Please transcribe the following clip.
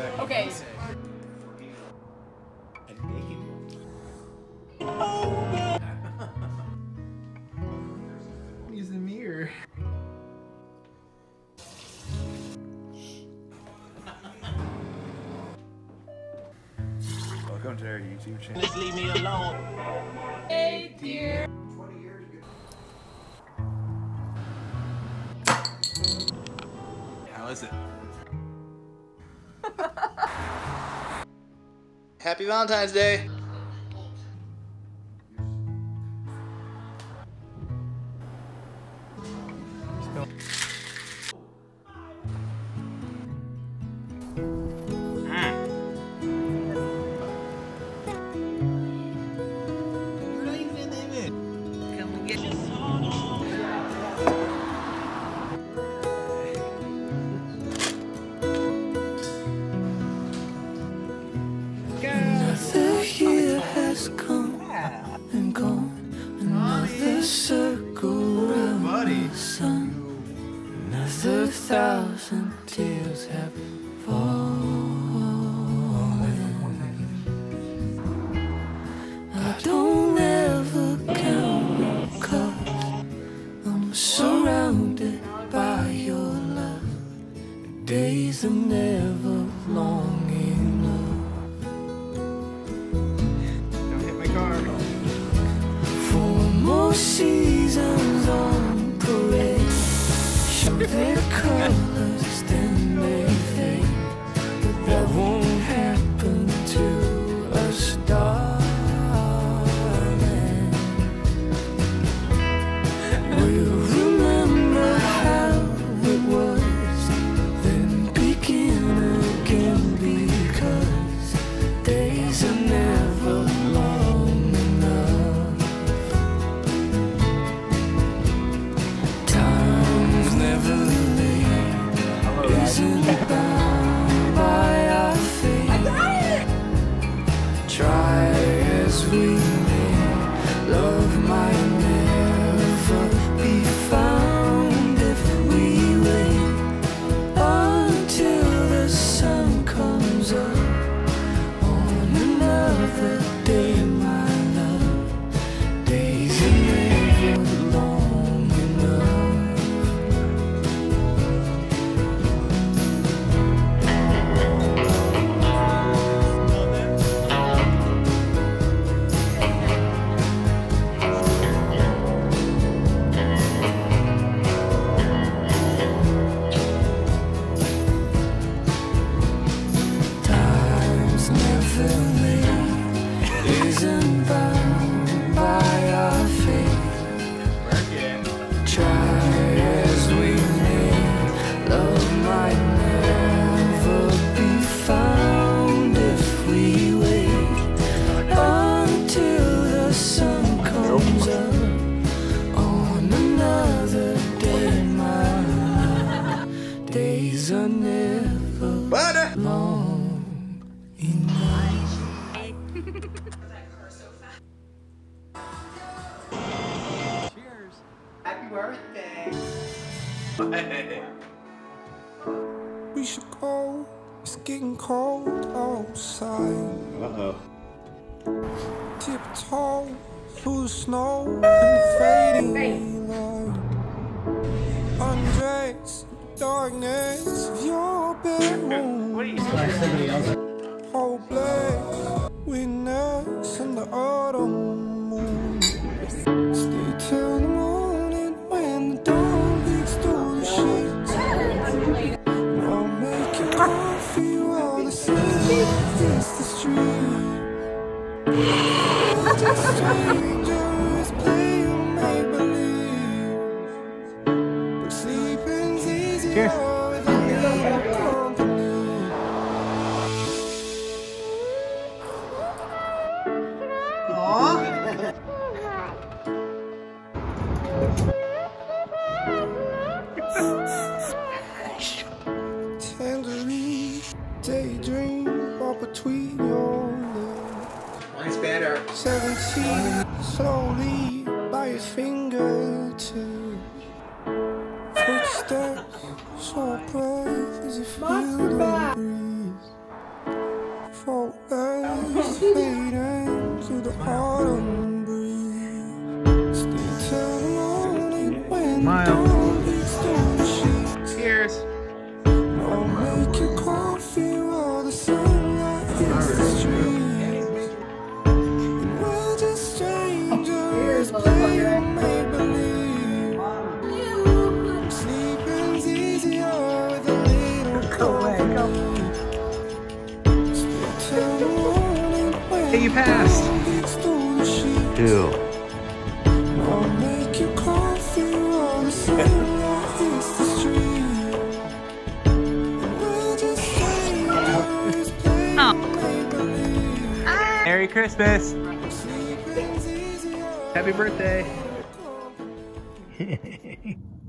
back. Okay. A naked Use the mirror. Welcome to our YouTube channel. Just leave me alone. Hey, dear. How is it? Happy Valentine's Day. Another thousand tears have fallen. Show their colors, as we may, love might never be found if we wait until the sun comes up on another Days are never long enough. Cheers. Happy birthday. we should go. It's getting cold outside. Uh-oh. Tiptoe through the snow and fading light. Undress darkness of your bedroom. What witness in the autumn moon. Stay till the morning when the dawn breaks through the sheets. I'll make you coffee while the sun hits the street. Strangers playing Tangerine, daydream, between your. Mine's better. 17, slowly by his fingertips. Footsteps, so brave as if you don't breathe. Fall as fade into the autumn breeze. Stay till morning when dawn beats the sheets. Cheers. I'll make your coffee while the sunlight hits the street. And we'll just Maybelline. Just strangers playing make-believe. Merry Christmas. Happy birthday.